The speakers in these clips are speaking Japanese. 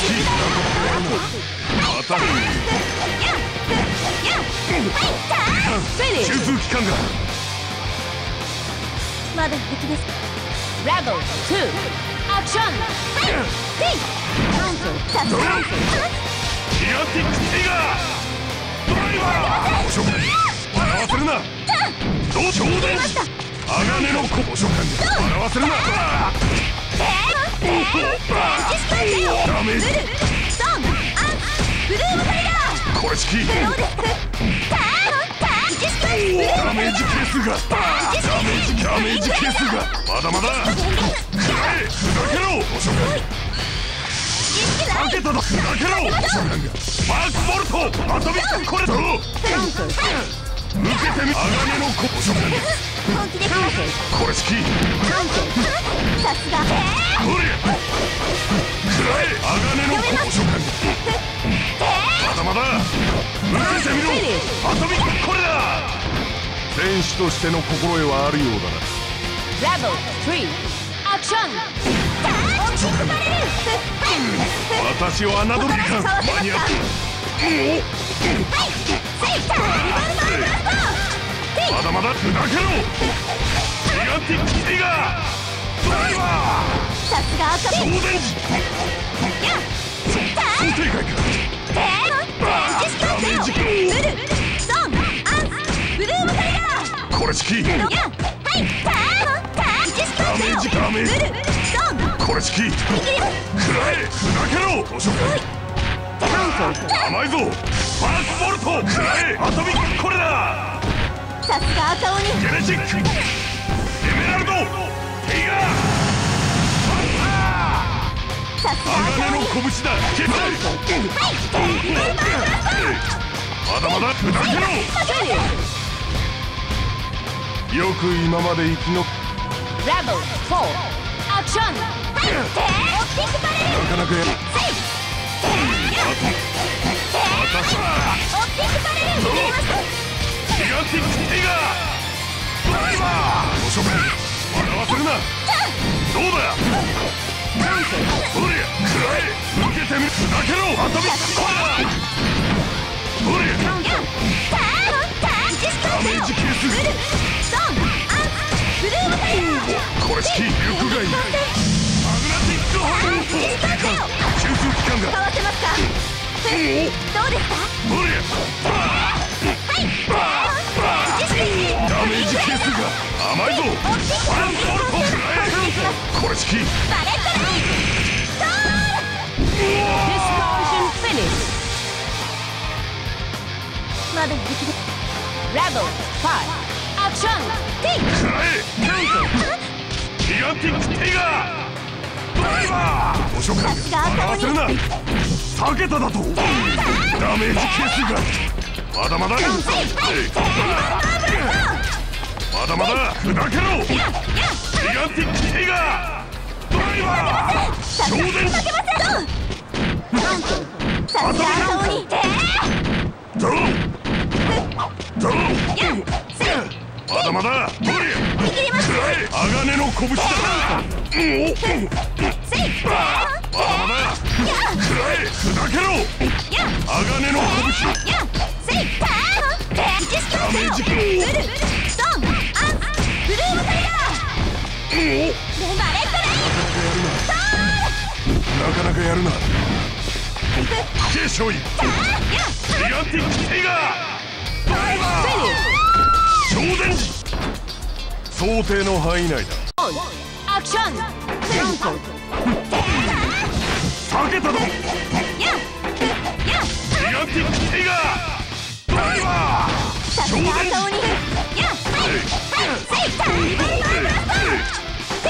ちきまた中枢機関がまだ平気ですか Rebel 2 Action カウン。トさすがギガン。ティックテイガードライバー捕食笑わせるなどう鋼の子捕食笑わせるなダメートーンアンブルームサイダーこれ式どうですターン一式ブルーダメージ係数が。ダメージ係数が。まだまだ。くらえふざけろ。捕食一式ライかけただ。けろ。捕食マークボルト。アトミックコレト抜けてみ鋼の子本気でカウントこれ式カウントさすが無理くらえ鋼の子まだまだ抜けてみろアトミックコレだ戦士としての心得はあるようだな Rebel 3 Action 大きくバレる私を侮る時間に合ったまだまだ砕けろギガンティックテイガードライバーさすが赤ー超電磁想定外かダメージブルストーンアンブルームサイダーこれ式やはいターンターン一式ダメージダメージブルストーンこれ式くらえ砕けろ捕食甘いぞファースボルトくらえアトミックコレださすが赤鬼。ゲネチックエメラルドテイガーさすが赤鋼の鬼拳だケツまだまだ砕けろよく今まで生きの Rebel 4 Action 大きくバレる。なかなかやどうですか？甘いぞファンスボルトこれ式バレットライストーン Distortion Finish まだ平気です Rebel 5 Action くらえギガンティックテイガードライバー捕食笑わせるな避けただとダメージ係数がまだまだ砕けろ！ギガン！ティックテイガードライバー超電磁さすが赤鬼ドロードローまだまだ無理握ります鋼の拳だまだまだくらえ砕けろ鋼の拳やセイターダメージブルレットライなかなかやるな継承医ギガンティックテイガーイバー超電磁想定の範囲内だ Action! 避けたぞややギガンティックテイガードライバーさすが赤鬼やはいはい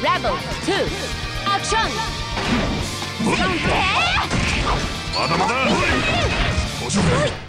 Rebel 2. Action. まだまだご紹介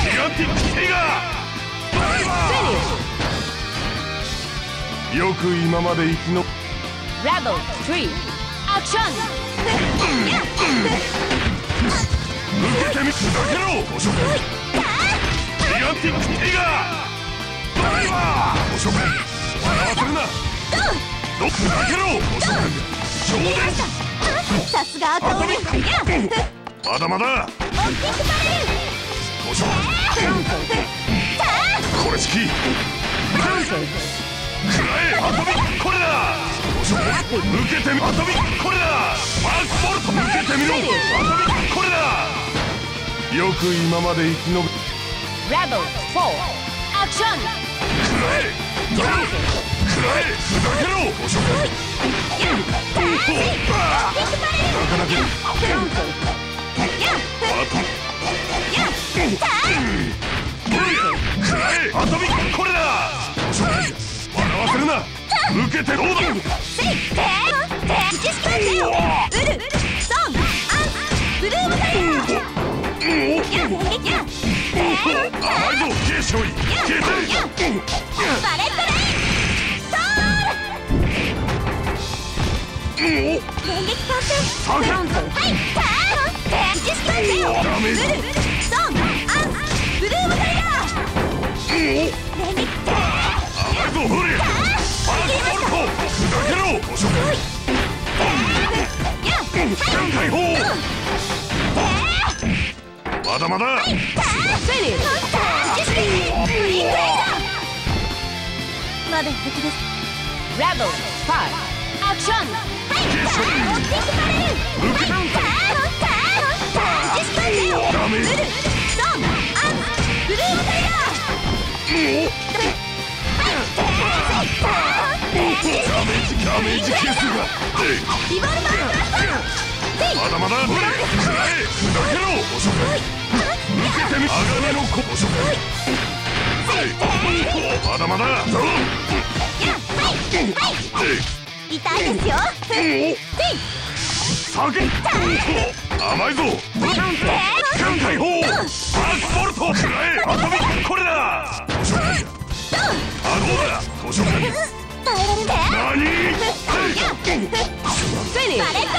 ギガンティックテイ。ガーよく今まで生きの Rebel 3. Action. 受けてみふざけろご紹介ギガンティックテイガードライバーご紹介笑わせるな。どふざけろご紹介超電さす。が赤鬼やまだまだオッキングバレルご紹介これ式くらえアトミックコレだご紹介受けてみアトミックコレだファーストボルト受けてみろアトミックコレだよく今まで生き延び Rebel 4. Action. くらえドラくらえふざけろご紹介あーなかなかあとくらえアト受けてどうだせいてージスタンセよウルソンアンブルームタイガーやや甘いぞ消えしょい消えてバレットレイソールスタンセよダメージウルソンアンブルームタイガー電撃甘いぞホリファーストボルトふざけろご紹介やはい解放まだまだまだ敵ですダメージケースがリボルバーブラスターまだまだ。ホリくらえふざけろご紹介受けてみ鋼の子ご紹介まだ。まだゾ痛いですよ下げ甘いぞ全開砲ファーストボルトくらえアトミックこれだあどうだご紹介耐えられる何？Finish.